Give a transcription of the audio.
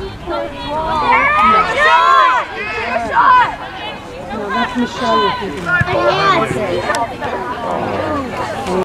No, that's Michelle you're.